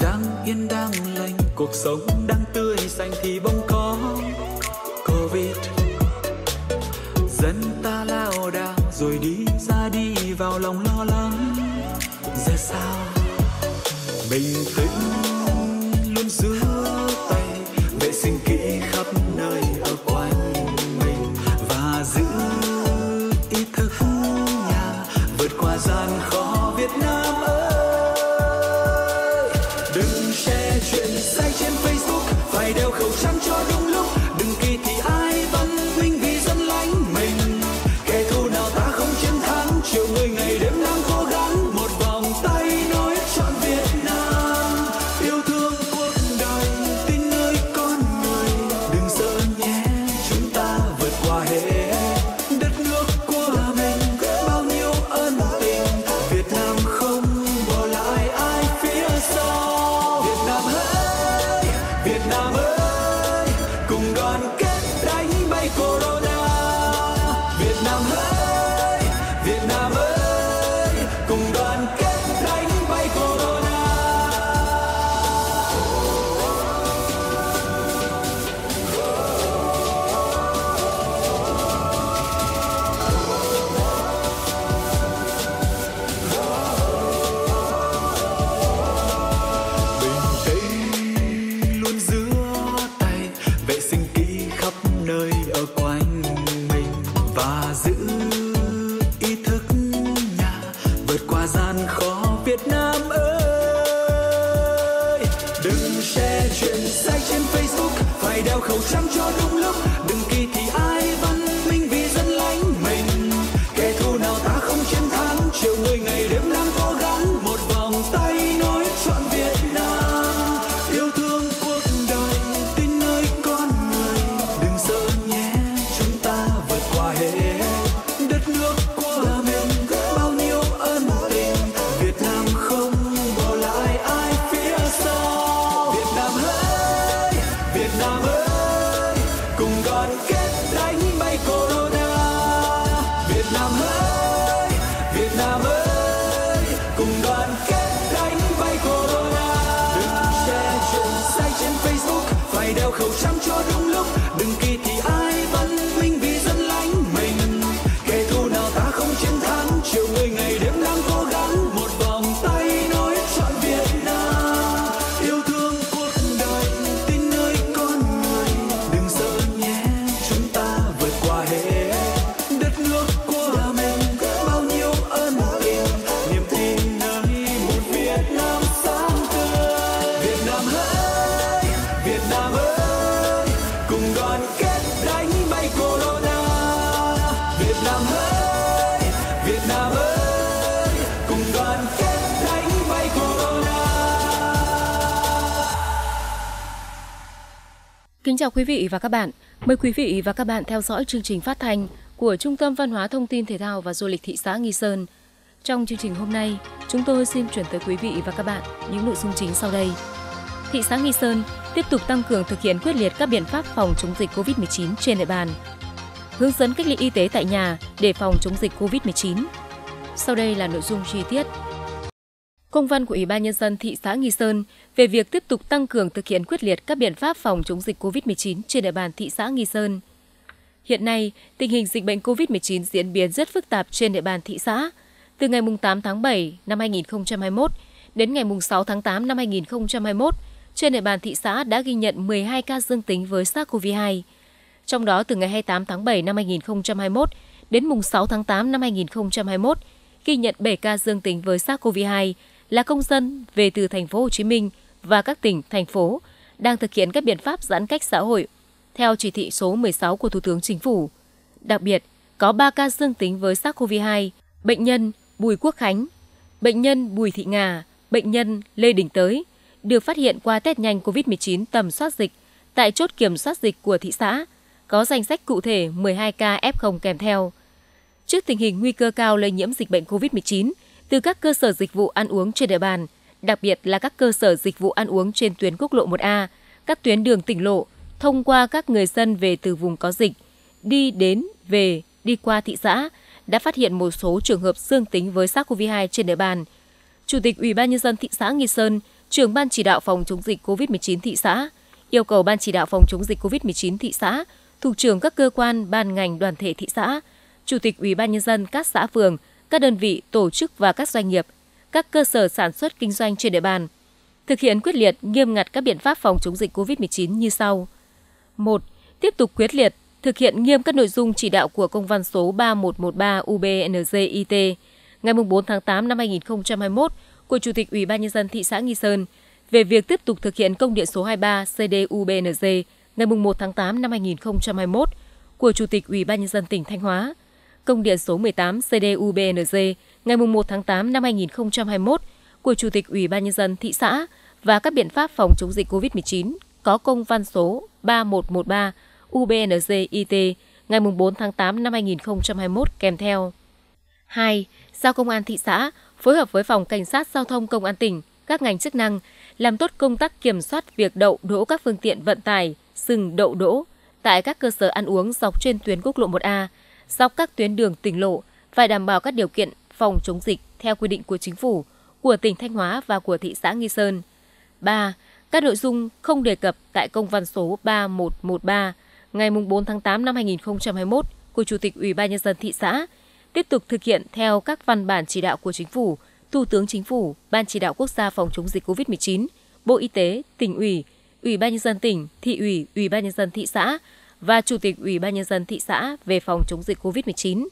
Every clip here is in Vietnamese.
đang yên đang lành, cuộc sống đang tươi xanh thì bỗng có covid. Dân ta lao đao rồi đi ra đi vào lòng lo lắng. Giờ sao? Bình tĩnh. Và giữ ý thức nhà, vượt qua gian khó Việt Nam ơi. Đừng share chuyện sai trên Facebook, phải đeo khẩu trang cho đúng lúc. Đừng kỳ thị ai Kính chào quý vị và các bạn. Mời quý vị và các bạn theo dõi chương trình phát thanh của Trung tâm Văn hóa Thông tin Thể thao và Du lịch thị xã Nghi Sơn. Trong chương trình hôm nay, chúng tôi xin chuyển tới quý vị và các bạn những nội dung chính sau đây. Thị xã Nghi Sơn tiếp tục tăng cường thực hiện quyết liệt các biện pháp phòng chống dịch COVID-19 trên địa bàn. Hướng dẫn cách ly y tế tại nhà để phòng chống dịch COVID-19. Sau đây là nội dung chi tiết. Công văn của Ủy ban Nhân dân thị xã Nghi Sơn về việc tiếp tục tăng cường thực hiện quyết liệt các biện pháp phòng chống dịch COVID-19 trên địa bàn thị xã Nghi Sơn. Hiện nay, tình hình dịch bệnh COVID-19 diễn biến rất phức tạp trên địa bàn thị xã. Từ ngày 8 tháng 7 năm 2021 đến ngày 6 tháng 8 năm 2021, trên địa bàn thị xã đã ghi nhận 12 ca dương tính với SARS-CoV-2. Trong đó, từ ngày 28 tháng 7 năm 2021 đến mùng 6 tháng 8 năm 2021, ghi nhận 7 ca dương tính với SARS-CoV-2 là công dân về từ thành phố Hồ Chí Minh và các tỉnh, thành phố đang thực hiện các biện pháp giãn cách xã hội theo chỉ thị số 16 của Thủ tướng Chính phủ. Đặc biệt, có 3 ca dương tính với SARS-CoV-2, bệnh nhân Bùi Quốc Khánh, bệnh nhân Bùi Thị Ngà, bệnh nhân Lê Đình Tới được phát hiện qua test nhanh COVID-19 tầm soát dịch tại chốt kiểm soát dịch của thị xã, có danh sách cụ thể 12 ca F0 kèm theo. Trước tình hình nguy cơ cao lây nhiễm dịch bệnh COVID-19 từ các cơ sở dịch vụ ăn uống trên địa bàn, đặc biệt là các cơ sở dịch vụ ăn uống trên tuyến quốc lộ 1A, các tuyến đường tỉnh lộ, thông qua các người dân về từ vùng có dịch, đi đến, về, đi qua thị xã, đã phát hiện một số trường hợp dương tính với SARS-CoV-2 trên địa bàn. Chủ tịch Ủy ban nhân dân thị xã Nghi Sơn, trưởng ban chỉ đạo phòng chống dịch COVID-19 thị xã yêu cầu ban chỉ đạo phòng chống dịch COVID-19 thị xã, thủ trưởng các cơ quan, ban ngành, đoàn thể thị xã, chủ tịch Ủy ban nhân dân các xã phường, các đơn vị, tổ chức và các doanh nghiệp, các cơ sở sản xuất kinh doanh trên địa bàn thực hiện quyết liệt, nghiêm ngặt các biện pháp phòng chống dịch COVID-19 như sau. 1. Tiếp tục quyết liệt, thực hiện nghiêm các nội dung chỉ đạo của công văn số 3113 UBNZIT ngày 4 tháng 8 năm 2021 của Chủ tịch Ủy ban nhân dân thị xã Nghi Sơn về việc tiếp tục thực hiện công điện số 23 CDUBNZ ngày 1 tháng 8 năm 2021 của Chủ tịch Ủy ban nhân dân tỉnh Thanh Hóa, công điện số 18 CDUBNZ ngày 1 tháng 8 năm 2021 của Chủ tịch Ủy ban nhân dân thị xã và các biện pháp phòng chống dịch COVID-19 có công văn số 3113 UBNZ-IT ngày 4 tháng 8 năm 2021 kèm theo. 2. Giao Công an thị xã phối hợp với Phòng Cảnh sát Giao thông Công an tỉnh, các ngành chức năng làm tốt công tác kiểm soát việc đậu đỗ các phương tiện vận tải, dừng đậu đỗ tại các cơ sở ăn uống dọc trên tuyến quốc lộ 1A, dọc các tuyến đường tỉnh lộ phải đảm bảo các điều kiện phòng chống dịch theo quy định của chính phủ, của tỉnh Thanh Hóa và của thị xã Nghi Sơn. 3. Các nội dung không đề cập tại công văn số 3113 ngày 4 tháng 8 năm 2021 của Chủ tịch Ủy ban Nhân dân thị xã tiếp tục thực hiện theo các văn bản chỉ đạo của Chính phủ, Thủ tướng Chính phủ, Ban chỉ đạo quốc gia phòng chống dịch COVID-19, Bộ Y tế, tỉnh ủy, Ủy ban nhân dân tỉnh, thị ủy, Ủy ban nhân dân thị xã và Chủ tịch Ủy ban nhân dân thị xã về phòng chống dịch COVID-19.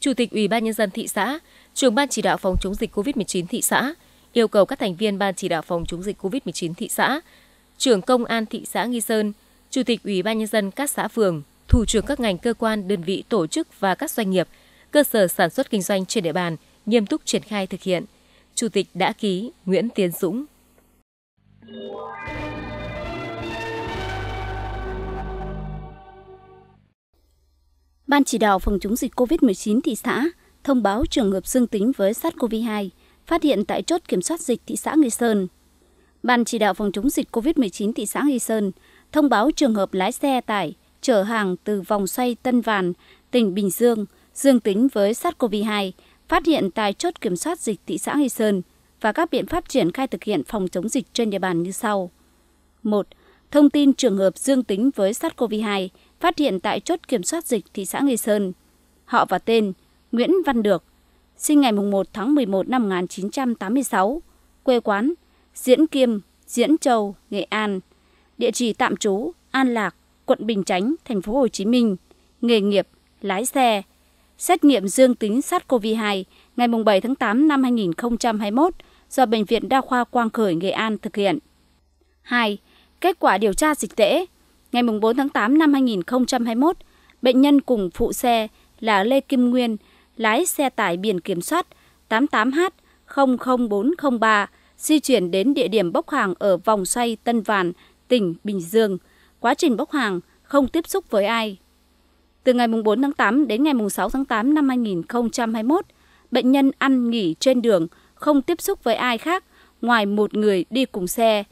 Chủ tịch Ủy ban nhân dân thị xã, trưởng ban chỉ đạo phòng chống dịch COVID-19 thị xã yêu cầu các thành viên ban chỉ đạo phòng chống dịch COVID-19 thị xã, trưởng công an thị xã Nghi Sơn, chủ tịch Ủy ban nhân dân các xã phường, thủ trưởng các ngành cơ quan, đơn vị tổ chức và các doanh nghiệp, cơ sở sản xuất kinh doanh trên địa bàn nghiêm túc triển khai thực hiện. Chủ tịch đã ký Nguyễn Tiến Dũng. Ban chỉ đạo phòng chống dịch COVID-19 thị xã thông báo trường hợp dương tính với SARS-CoV-2 phát hiện tại chốt kiểm soát dịch thị xã Nghi Sơn. Ban chỉ đạo phòng chống dịch COVID-19 thị xã Nghi Sơn thông báo trường hợp lái xe tải chở hàng từ vòng xoay Tân Vàn, tỉnh Bình Dương dương tính với SARS-CoV-2 phát hiện tại chốt kiểm soát dịch thị xã Nghi Sơn và các biện pháp triển khai thực hiện phòng chống dịch trên địa bàn như sau. 1. Thông tin trường hợp dương tính với SARS-CoV-2 phát hiện tại chốt kiểm soát dịch thị xã Nghi Sơn. Họ và tên Nguyễn Văn Được, sinh ngày 1 tháng 11 năm 1986, quê quán Diễn Kiêm, Diễn Châu, Nghệ An, địa chỉ tạm trú An Lạc, quận Bình Chánh, thành phố Hồ Chí Minh, nghề nghiệp lái xe, xét nghiệm dương tính SARS-CoV-2 ngày 7 tháng 8 năm 2021 do Bệnh viện Đa khoa Quang Khởi, Nghệ An thực hiện. 2. Kết quả điều tra dịch tễ Ngày 4 tháng 8 năm 2021, bệnh nhân cùng phụ xe là Lê Kim Nguyên, lái xe tải biển kiểm soát 88H00403 di chuyển đến địa điểm bốc hàng ở vòng xoay Tân Vàn, tỉnh Bình Dương. Quá trình bốc hàng không tiếp xúc với ai. Từ ngày 4 tháng 8 đến ngày 6 tháng 8 năm 2021, bệnh nhân ăn nghỉ trên đường, không tiếp xúc với ai khác ngoài một người đi cùng xe.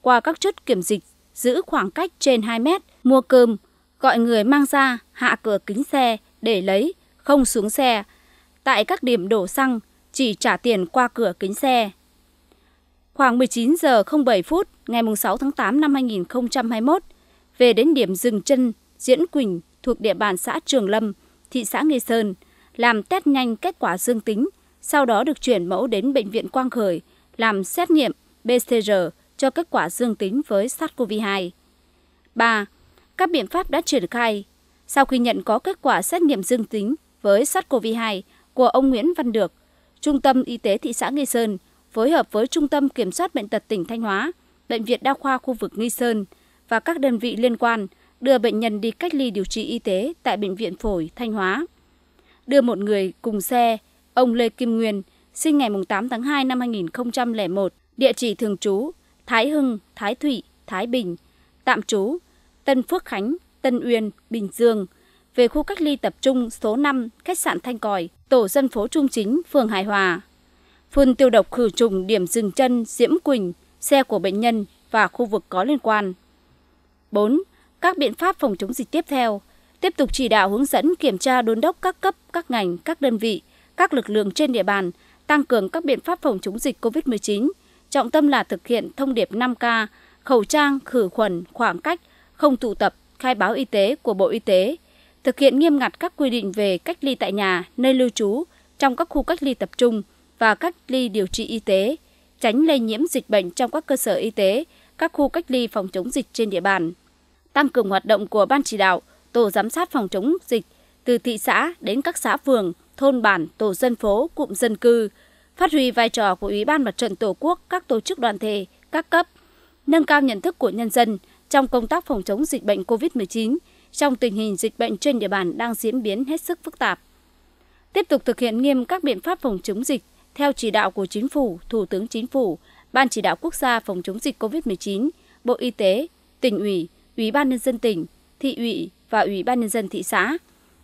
Qua các chốt kiểm dịch, giữ khoảng cách trên 2 mét, mua cơm, gọi người mang ra hạ cửa kính xe để lấy, không xuống xe. Tại các điểm đổ xăng, chỉ trả tiền qua cửa kính xe. Khoảng 19 giờ 07 phút ngày 6 tháng 8 năm 2021, về đến điểm dừng chân Diễn Quỳnh thuộc địa bàn xã Trường Lâm, thị xã Nghi Sơn, làm test nhanh kết quả dương tính, sau đó được chuyển mẫu đến Bệnh viện Quang Khởi làm xét nghiệm PCR cho kết quả dương tính với SARS-CoV-2. 3. Các biện pháp đã triển khai. Sau khi nhận có kết quả xét nghiệm dương tính với SARS-CoV-2 của ông Nguyễn Văn Được, Trung tâm Y tế thị xã Nghi Sơn phối hợp với Trung tâm Kiểm soát Bệnh tật tỉnh Thanh Hóa, Bệnh viện Đa khoa khu vực Nghi Sơn và các đơn vị liên quan đưa bệnh nhân đi cách ly điều trị y tế tại Bệnh viện Phổi Thanh Hóa. Đưa một người cùng xe, ông Lê Kim Nguyên, sinh ngày 8 tháng 2 năm 2001, địa chỉ thường trú Thái Hưng, Thái Thụy, Thái Bình, tạm trú Tân Phước Khánh, Tân Uyên, Bình Dương, về khu cách ly tập trung số 5 khách sạn Thanh Còi, tổ dân phố Trung Chính, phường Hải Hòa. phun tiêu độc khử trùng điểm dừng chân Diễm Quỳnh, xe của bệnh nhân và khu vực có liên quan. 4. Các biện pháp phòng chống dịch tiếp theo. Tiếp tục chỉ đạo hướng dẫn kiểm tra đôn đốc các cấp, các ngành, các đơn vị, các lực lượng trên địa bàn, tăng cường các biện pháp phòng chống dịch COVID-19. Trọng tâm là thực hiện thông điệp 5K, khẩu trang, khử khuẩn, khoảng cách, không tụ tập, khai báo y tế của Bộ Y tế, thực hiện nghiêm ngặt các quy định về cách ly tại nhà, nơi lưu trú, trong các khu cách ly tập trung và cách ly điều trị y tế, tránh lây nhiễm dịch bệnh trong các cơ sở y tế, các khu cách ly phòng chống dịch trên địa bàn. Tăng cường hoạt động của Ban chỉ đạo, tổ giám sát phòng chống dịch từ thị xã đến các xã phường, thôn bản, tổ dân phố, cụm dân cư, phát huy vai trò của Ủy ban Mặt trận Tổ quốc, các tổ chức đoàn thể, các cấp, nâng cao nhận thức của nhân dân trong công tác phòng chống dịch bệnh COVID-19 trong tình hình dịch bệnh trên địa bàn đang diễn biến hết sức phức tạp. Tiếp tục thực hiện nghiêm các biện pháp phòng chống dịch theo chỉ đạo của Chính phủ, Thủ tướng Chính phủ, Ban chỉ đạo quốc gia phòng chống dịch COVID-19, Bộ Y tế, tỉnh ủy, Ủy ban nhân dân tỉnh, thị ủy và Ủy ban nhân dân thị xã.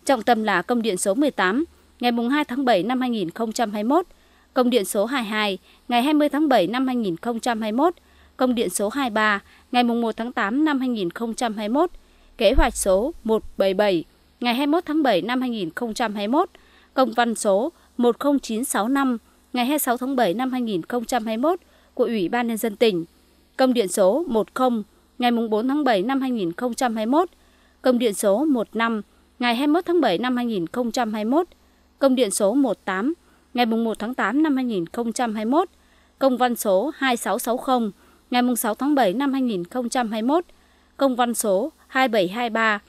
Trọng tâm là công điện số 18 ngày 2 tháng 7 năm 2021, công điện số 22 ngày 20 tháng 7 năm 2021, công điện số 23 ngày 1 tháng 8 năm 2021, kế hoạch số 177 ngày 21 tháng 7 năm 2021, công văn số 10965 ngày 26 tháng 7 năm 2021 của Ủy ban Nhân dân tỉnh, công điện số 10 ngày 4 tháng 7 năm 2021, công điện số 15 ngày 21 tháng 7 năm 2021, công điện số 18 ngày 1 tháng 8 năm 2021, công văn số 2660 ngày 6 tháng 7 năm 2021, công văn số 2723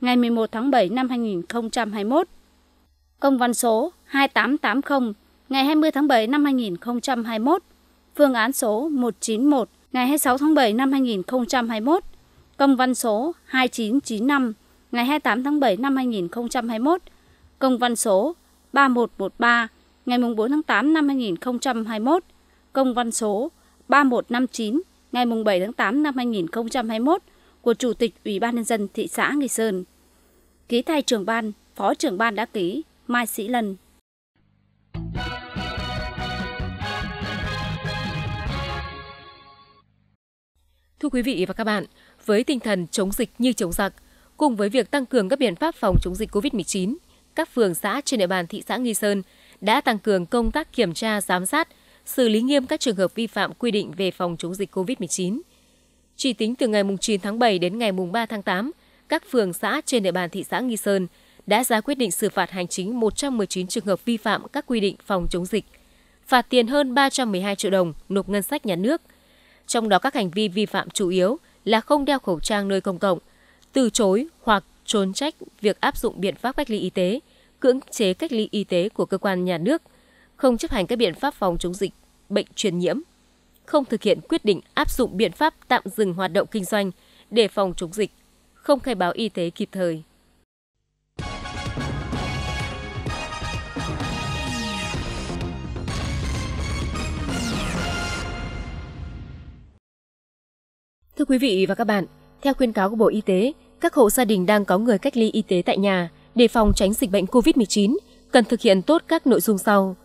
ngày 11 tháng 7 năm 2021, công văn số 2880 ngày 20 tháng 7 năm 2021, phương án số 191 ngày 26 tháng 7 năm 2021, công văn số 2995 ngày 28 tháng 7 năm 2021, công văn số 3113 ngày 4 tháng 8 năm 2021, công văn số 3159 ngày 7 tháng 8 năm 2021 của Chủ tịch Ủy ban Nhân dân thị xã Nghi Sơn. Ký thay trưởng ban, Phó trưởng ban đã ký Mai Sĩ Lân. Thưa quý vị và các bạn, với tinh thần chống dịch như chống giặc, cùng với việc tăng cường các biện pháp phòng chống dịch COVID-19, các phường xã trên địa bàn thị xã Nghi Sơn đã tăng cường công tác kiểm tra, giám sát, xử lý nghiêm các trường hợp vi phạm quy định về phòng chống dịch COVID-19. Chỉ tính từ ngày 9 tháng 7 đến ngày 3 tháng 8, các phường xã trên địa bàn thị xã Nghi Sơn đã ra quyết định xử phạt hành chính 119 trường hợp vi phạm các quy định phòng chống dịch, phạt tiền hơn 312 triệu đồng nộp ngân sách nhà nước. Trong đó các hành vi vi phạm chủ yếu là không đeo khẩu trang nơi công cộng, từ chối hoặc trốn trách việc áp dụng biện pháp cách ly y tế, cưỡng chế cách ly y tế của cơ quan nhà nước, không chấp hành các biện pháp phòng chống dịch, bệnh truyền nhiễm, không thực hiện quyết định áp dụng biện pháp tạm dừng hoạt động kinh doanh để phòng chống dịch, không khai báo y tế kịp thời. Thưa quý vị và các bạn, theo khuyên cáo của Bộ Y tế, các hộ gia đình đang có người cách ly y tế tại nhà để phòng tránh dịch bệnh COVID-19 cần thực hiện tốt các nội dung sau.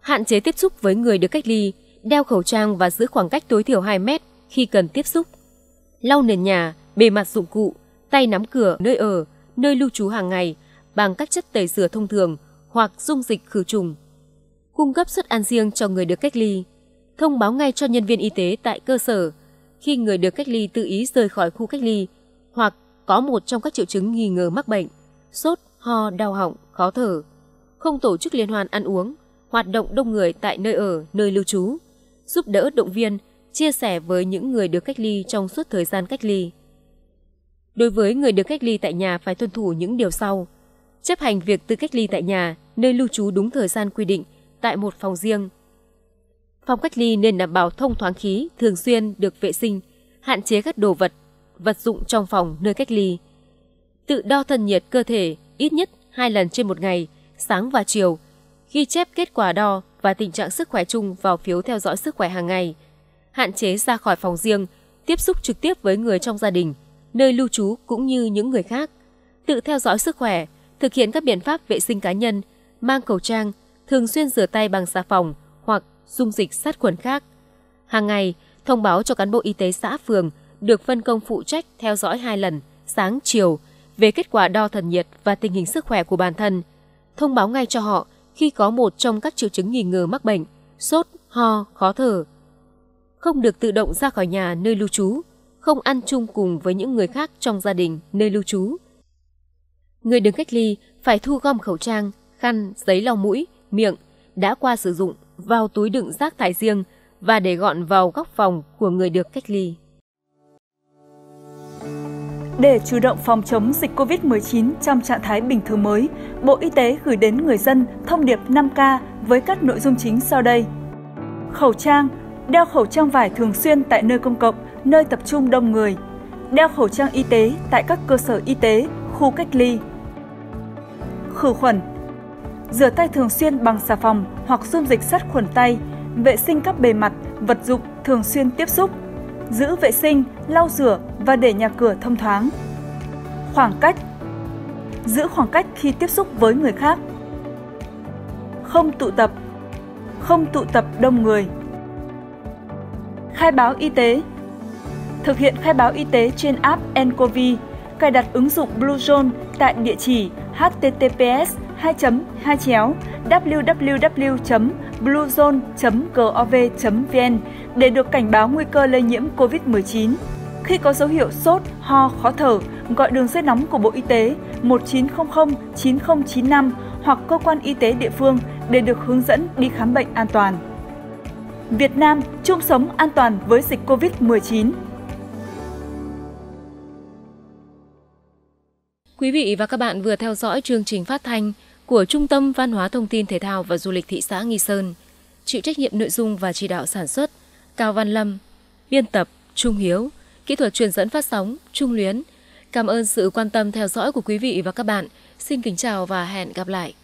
Hạn chế tiếp xúc với người được cách ly, đeo khẩu trang và giữ khoảng cách tối thiểu 2 mét khi cần tiếp xúc. Lau nền nhà, bề mặt dụng cụ, tay nắm cửa nơi ở, nơi lưu trú hàng ngày bằng các chất tẩy rửa thông thường hoặc dung dịch khử trùng. Cung cấp suất ăn riêng cho người được cách ly. Thông báo ngay cho nhân viên y tế tại cơ sở khi người được cách ly tự ý rời khỏi khu cách ly hoặc có một trong các triệu chứng nghi ngờ mắc bệnh, sốt, ho, đau họng, khó thở. Không tổ chức liên hoan ăn uống, hoạt động đông người tại nơi ở, nơi lưu trú, giúp đỡ động viên, chia sẻ với những người được cách ly trong suốt thời gian cách ly. Đối với người được cách ly tại nhà phải tuân thủ những điều sau. Chấp hành việc tự cách ly tại nhà, nơi lưu trú đúng thời gian quy định, tại một phòng riêng. Phòng cách ly nên đảm bảo thông thoáng khí, thường xuyên được vệ sinh, hạn chế các đồ vật, vật dụng trong phòng nơi cách ly. Tự đo thân nhiệt cơ thể ít nhất 2 lần trên một ngày, sáng và chiều, ghi chép kết quả đo và tình trạng sức khỏe chung vào phiếu theo dõi sức khỏe hàng ngày. Hạn chế ra khỏi phòng riêng, tiếp xúc trực tiếp với người trong gia đình, nơi lưu trú cũng như những người khác. Tự theo dõi sức khỏe, thực hiện các biện pháp vệ sinh cá nhân, mang khẩu trang, thường xuyên rửa tay bằng xà phòng hoặc dung dịch sát khuẩn khác. Hàng ngày, thông báo cho cán bộ y tế xã phường được phân công phụ trách theo dõi hai lần, sáng chiều, về kết quả đo thân nhiệt và tình hình sức khỏe của bản thân. Thông báo ngay cho họ khi có một trong các triệu chứng nghi ngờ mắc bệnh, sốt, ho, khó thở. Không được tự động ra khỏi nhà nơi lưu trú, không ăn chung cùng với những người khác trong gia đình nơi lưu trú. Người đứng cách ly phải thu gom khẩu trang, khăn, giấy lau mũi, miệng đã qua sử dụng vào túi đựng rác thải riêng và để gọn vào góc phòng của người được cách ly. Để chủ động phòng chống dịch COVID-19 trong trạng thái bình thường mới, Bộ Y tế gửi đến người dân thông điệp 5K với các nội dung chính sau đây. Khẩu trang, đeo khẩu trang vải thường xuyên tại nơi công cộng, nơi tập trung đông người. Đeo khẩu trang y tế tại các cơ sở y tế, khu cách ly. Khử khuẩn, rửa tay thường xuyên bằng xà phòng hoặc dung dịch sát khuẩn tay, vệ sinh các bề mặt, vật dụng thường xuyên tiếp xúc, giữ vệ sinh, lau rửa và để nhà cửa thông thoáng. Khoảng cách Giữ khoảng cách khi tiếp xúc với người khác. Không tụ tập Không tụ tập đông người. Khai báo y tế Thực hiện khai báo y tế trên app nCoV, cài đặt ứng dụng Bluezone tại địa chỉ https 2 2 www.bluezone.gov.vn để được cảnh báo nguy cơ lây nhiễm COVID-19. Khi có dấu hiệu sốt, ho, khó thở, gọi đường dây nóng của Bộ Y tế 1900 9095 hoặc cơ quan y tế địa phương để được hướng dẫn đi khám bệnh an toàn. Việt Nam chung sống an toàn với dịch COVID-19. Quý vị và các bạn vừa theo dõi chương trình phát thanh của Trung tâm Văn hóa Thông tin Thể thao và Du lịch thị xã Nghi Sơn. Chịu trách nhiệm nội dung và chỉ đạo sản xuất Cao Văn Lâm, biên tập Trung Hiếu, kỹ thuật truyền dẫn phát sóng Trung Luyến. Cảm ơn sự quan tâm theo dõi của quý vị và các bạn. Xin kính chào và hẹn gặp lại.